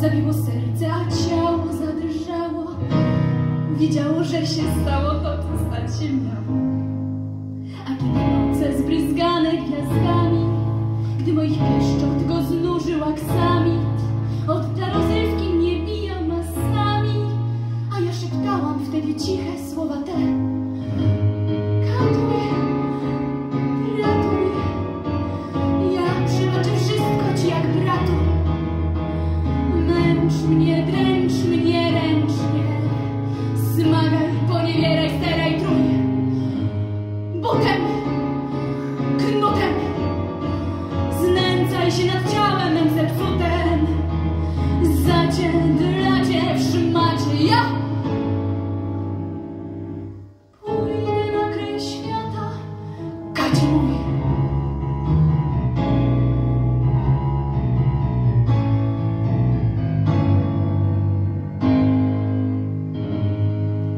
Zabiło serce, a ciało zadrżało. Wiedziało, że się stało to, co stać się miało. A kiedy noce zbryzgane gwiazdami, gdy moich pieszczot go znużył aksamit, od rozrywki mnie bija masami, a ja szeptałam wtedy ciche słowa te. Kato,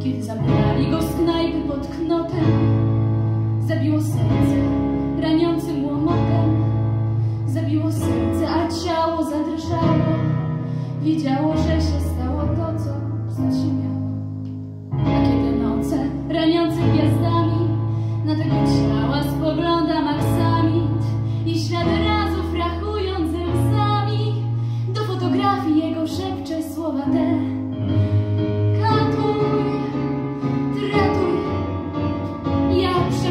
Kiedy zabrali go z knajpy pod knotem, zabiło serce raniącym łomotem, zabiło serce, a ciało zadrżało, wiedziało,